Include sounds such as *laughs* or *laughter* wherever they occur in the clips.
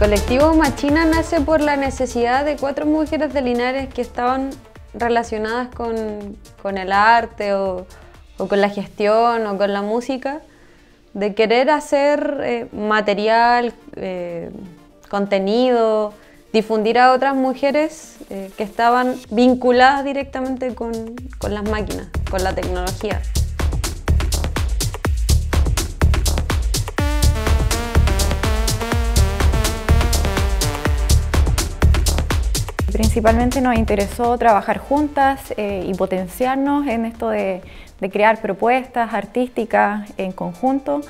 colectivo Machina nace por la necesidad de cuatro mujeres de Linares que estaban relacionadas con, el arte o, con la gestión o con la música, de querer hacer eh, material, eh, contenido, difundir a otras mujeres eh, que estaban vinculadas directamente con las máquinas, con la tecnología. Principalmente nos interesó trabajar juntas eh, y potenciarnos en esto de, crear propuestas artísticas en conjunto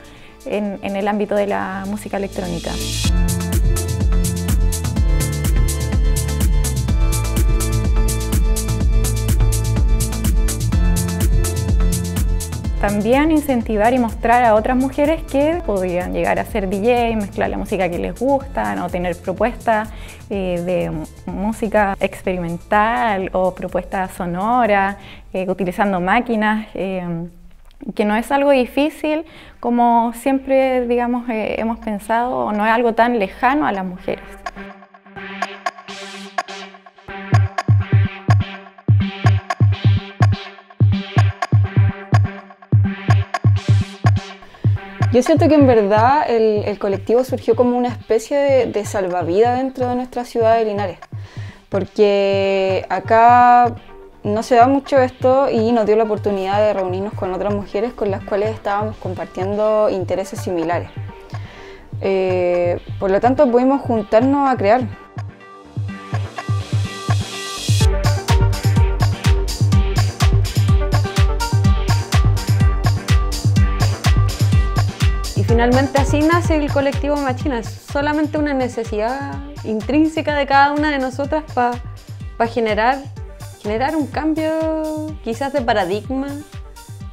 en el ámbito de la música electrónica. También incentivar y mostrar a otras mujeres que podían llegar a ser DJ, mezclar la música que les gusta, o tener propuestas eh, de música experimental o propuestas sonoras, eh, utilizando máquinas, eh, que no es algo difícil como siempre digamos, hemos pensado, o no es algo tan lejano a las mujeres. Yo siento que en verdad el, colectivo surgió como una especie de, salvavidas dentro de nuestra ciudad de Linares, porque acá no se da mucho esto y nos dio la oportunidad de reunirnos con otras mujeres con las cuales estábamos compartiendo intereses similares. Eh, por lo tanto, pudimos juntarnos a crear. Finalmente así nace el colectivo Machina, es solamente una necesidad intrínseca de cada una de nosotras para generar, generar un cambio quizás de paradigma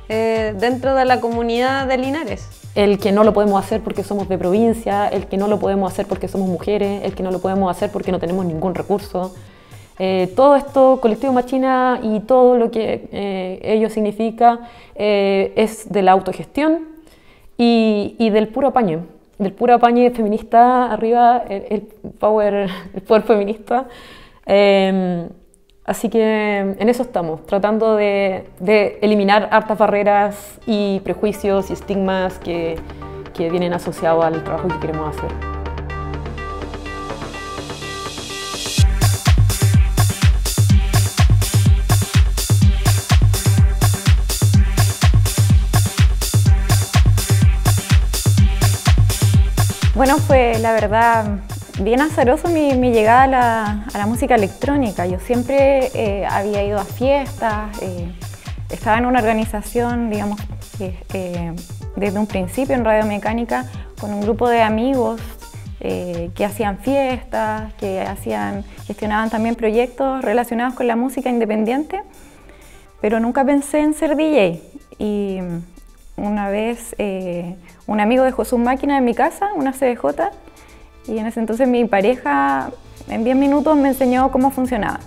eh, dentro de la comunidad de Linares. El que no lo podemos hacer porque somos de provincia, el que no lo podemos hacer porque somos mujeres, el que no lo podemos hacer porque no tenemos ningún recurso. Eh, todo esto, colectivo Machina y todo lo que eh, ello significa es de la autogestión, y, del puro apaño, del puro apaño feminista arriba, el, power, *laughs* el poder feminista. Em, así que en eso estamos, tratando de, de, eliminar hartas barreras y prejuicios y estigmas que, que vienen asociados al trabajo que queremos hacer. Bueno, fue la verdad bien azaroso mi, llegada a la, música electrónica. Yo siempre eh, había ido a fiestas, eh, estaba en una organización, digamos, desde un principio en Radio Mecánica con un grupo de amigos eh, que hacían fiestas, que hacían, gestionaban también proyectos relacionados con la música independiente, pero nunca pensé en ser DJ. Y una vez eh, un amigo dejó su máquina en mi casa, una CDJ, y en ese entonces mi pareja en 10 minutos me enseñó cómo funcionaba.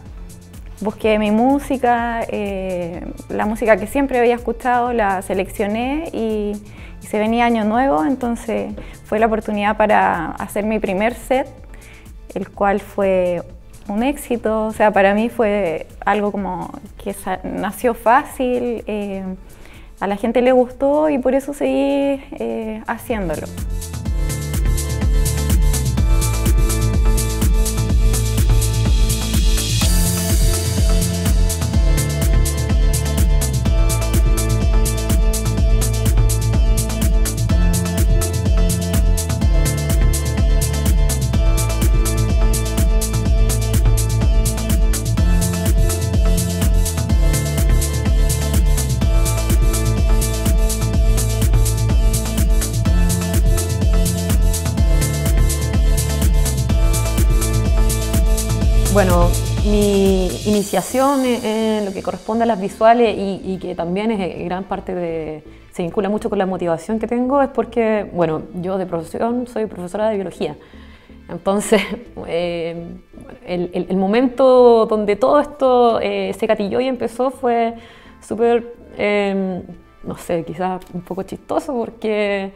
Busqué mi música, eh, la música que siempre había escuchado, la seleccioné y, se venía año nuevo, entonces fue la oportunidad para hacer mi primer set, el cual fue un éxito, o sea, para mí fue algo como que nació fácil. Eh, a la gente le gustó y por eso seguí eh, haciéndolo. Bueno, mi iniciación en lo que corresponde a las visuales y, que también es gran parte de, se vincula mucho con la motivación que tengo, es porque, bueno, yo de profesión soy profesora de biología. Entonces, *laughs* eh, el, momento donde todo esto eh, se catilló y empezó fue súper, eh, no sé, quizás un poco chistoso porque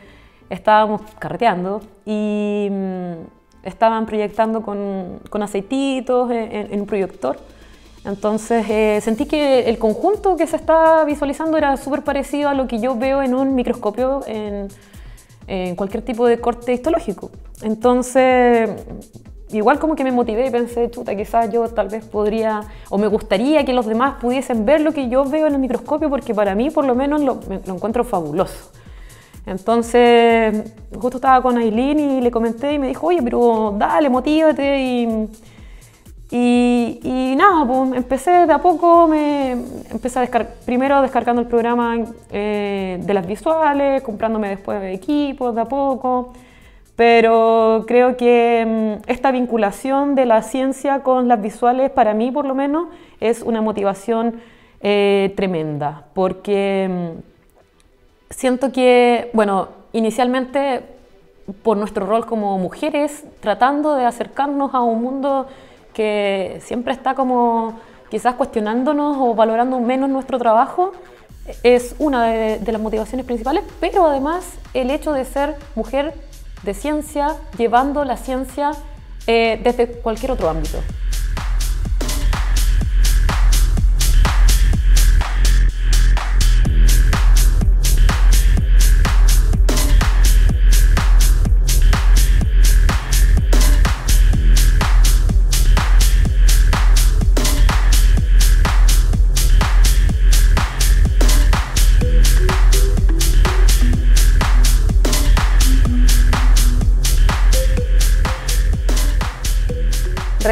estábamos carreteando y estaban proyectando con, con aceititos en, un proyector. Entonces eh, sentí que el conjunto que se estaba visualizando era súper parecido a lo que yo veo en un microscopio en, en, cualquier tipo de corte histológico. Entonces, igual como que me motivé y pensé, chuta, quizás yo tal vez podría, o me gustaría que los demás pudiesen ver lo que yo veo en el microscopio, porque para mí por lo menos lo, lo encuentro fabuloso. Entonces, justo estaba con Aileen y le comenté y me dijo, oye, pero dale, motívate y y, nada, pues empecé de a poco, me empecé a descargar, primero descargando el programa eh, de las visuales, comprándome después equipos de a poco, pero creo que mm, esta vinculación de la ciencia con las visuales, para mí por lo menos, es una motivación eh, tremenda, porque mm, siento que, bueno, inicialmente por nuestro rol como mujeres, tratando de acercarnos a un mundo que siempre está como quizás cuestionándonos o valorando menos nuestro trabajo, es una de, las motivaciones principales, pero además el hecho de ser mujer de ciencia, llevando la ciencia eh, desde cualquier otro ámbito.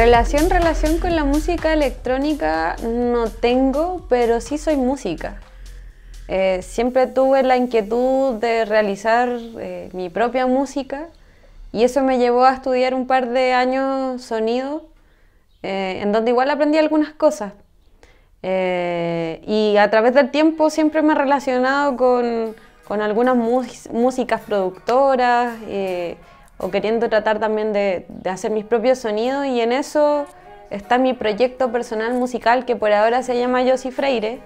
Relación, relación con la música electrónica no tengo, pero sí soy música. Eh, siempre tuve la inquietud de realizar eh, mi propia música y eso me llevó a estudiar un par de años sonido, eh, en donde igual aprendí algunas cosas. y a través del tiempo siempre me he relacionado con, con algunas músicas productoras o queriendo tratar también de, hacer mis propios sonidos y en eso está mi proyecto personal musical que por ahora se llama Yossi Freire,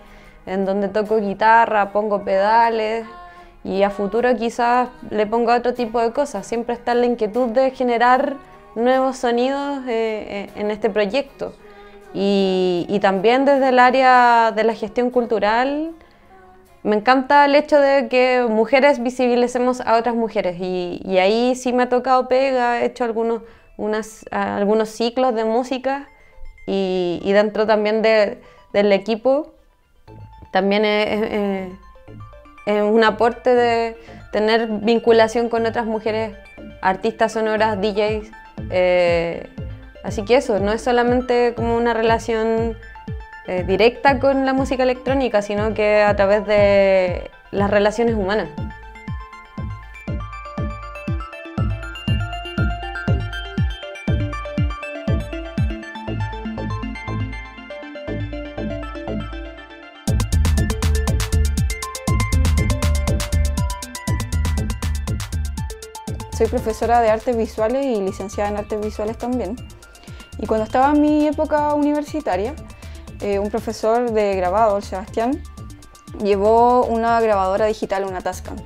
en donde toco guitarra, pongo pedales y a futuro quizás le pongo otro tipo de cosas. Siempre está la inquietud de generar nuevos sonidos eh, eh, en este proyecto. y, también desde el área de la gestión cultural me encanta el hecho de que mujeres visibilicemos a otras mujeres y, ahí sí me ha tocado pega, he hecho algunos, algunos ciclos de música y, dentro también del equipo también es, un aporte de tener vinculación con otras mujeres, artistas sonoras, DJs. Eh, así que eso, no es solamente como una relación eh, directa con la música electrónica, sino que a través de las relaciones humanas. Soy profesora de artes visuales y licenciada en artes visuales también. Y cuando estaba en mi época universitaria, eh, un profesor de grabado, el Sebastián, llevó una grabadora digital, una Tascam.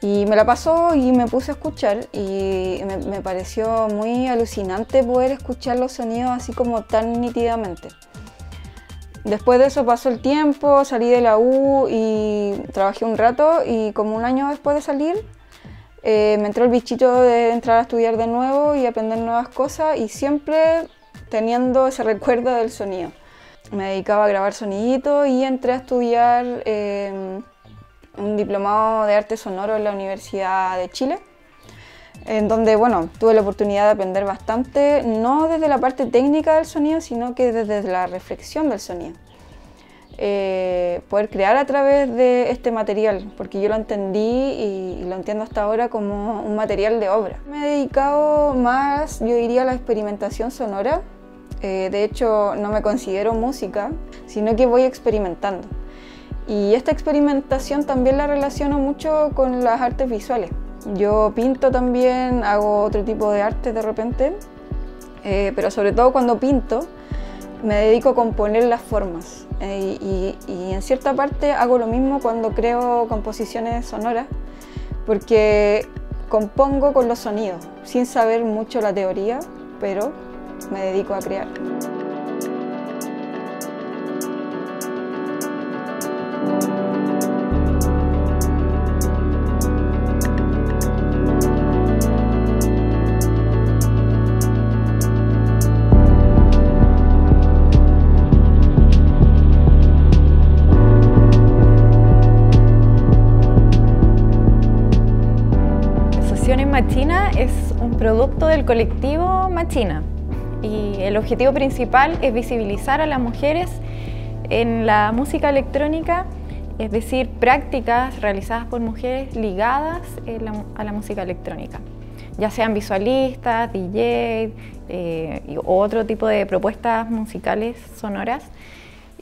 Y me la pasó y me puse a escuchar y me, pareció muy alucinante poder escuchar los sonidos así como tan nítidamente. Después de eso pasó el tiempo, salí de la U y trabajé un rato y como un año después de salir eh, me entró el bichito de entrar a estudiar de nuevo y aprender nuevas cosas y siempre teniendo ese recuerdo del sonido. Me dedicaba a grabar soniditos y entré a estudiar em, un diplomado de arte sonoro en la Universidad de Chile, en donde bueno, tuve la oportunidad de aprender bastante, no desde la parte técnica del sonido, sino que desde la reflexión del sonido. Eh, poder crear a través de este material, porque yo lo entendí y, lo entiendo hasta ahora como un material de obra. Me he dedicado más, yo diría, a la experimentación sonora, eh, de hecho, no me considero música, sino que voy experimentando. Y esta experimentación también la relaciono mucho con las artes visuales. Yo pinto también, hago otro tipo de arte de repente, eh, pero sobre todo cuando pinto me dedico a componer las formas. Eh, y, y, en cierta parte hago lo mismo cuando creo composiciones sonoras, porque compongo con los sonidos, sin saber mucho la teoría, pero me dedico a crear. Machina es un producto del colectivo Machina el objetivo principal es visibilizar a las mujeres en la música electrónica, es decir, prácticas realizadas por mujeres ligadas a la música electrónica, ya sean visualistas, DJ eh, o otro tipo de propuestas musicales sonoras.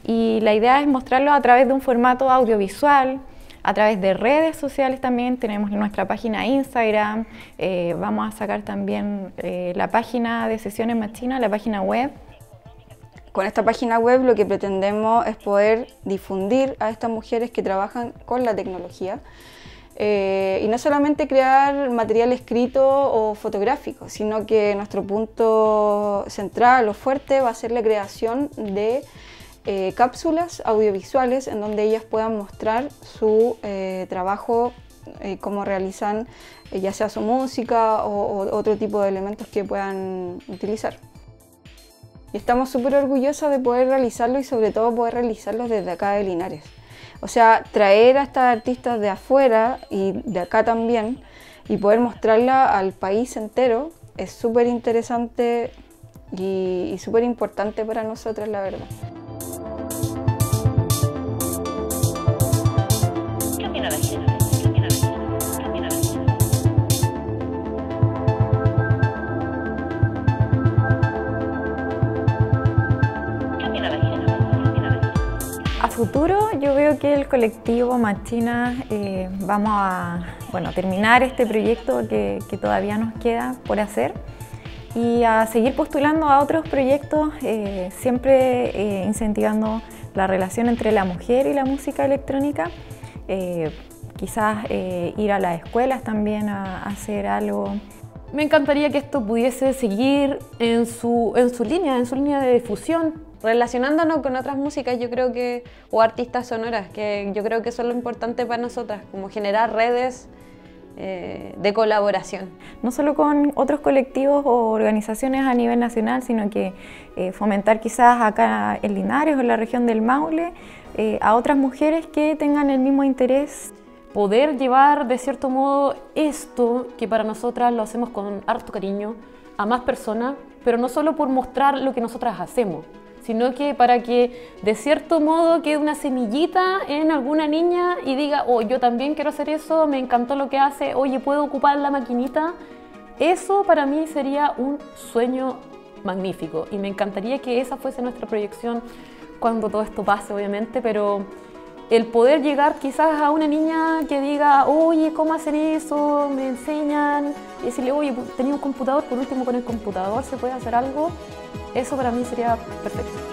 Y la idea es mostrarlo a través de un formato audiovisual, a través de redes sociales también, tenemos nuestra página Instagram, eh, vamos a sacar también eh, la página de sesiones Machina, la página web. Con esta página web lo que pretendemos es poder difundir a estas mujeres que trabajan con la tecnología eh, y no solamente crear material escrito o fotográfico, sino que nuestro punto central o fuerte va a ser la creación de eh, cápsulas audiovisuales en donde ellas puedan mostrar su eh, trabajo, eh, cómo realizan ya sea su música o, otro tipo de elementos que puedan utilizar. Y estamos súper orgullosas de poder realizarlo y sobre todo poder realizarlo desde acá de Linares. O sea, traer a estas artistas de afuera y de acá también y poder mostrarla al país entero es súper interesante y, y súper importante para nosotras, la verdad. Futuro yo veo que el colectivo Machina eh, vamos a bueno, terminar este proyecto que, todavía nos queda por hacer y a seguir postulando a otros proyectos, eh, siempre eh, incentivando la relación entre la mujer y la música electrónica. quizás ir a las escuelas también a, hacer algo. Me encantaría que esto pudiese seguir en su, en su línea, en su línea de difusión, relacionándonos con otras músicas, yo creo que, o artistas sonoras, que yo creo que eso es lo importante para nosotras, como generar redes eh, de colaboración. No solo con otros colectivos o organizaciones a nivel nacional, sino que eh, fomentar quizás acá en Linares o en la región del Maule eh, a otras mujeres que tengan el mismo interés. Poder llevar de cierto modo esto, que para nosotras lo hacemos con harto cariño, a más personas, pero no solo por mostrar lo que nosotras hacemos, sino que para que de cierto modo quede una semillita en alguna niña y diga, oh, yo también quiero hacer eso, me encantó lo que hace, oye, ¿puedo ocupar la maquinita? Eso para mí sería un sueño magnífico y me encantaría que esa fuese nuestra proyección cuando todo esto pase, obviamente, pero el poder llegar quizás a una niña que diga, oye, ¿cómo hacen eso? Me enseñan, y decirle, oye, tenía un computador, por último con el computador se puede hacer algo, eso para mí sería perfecto.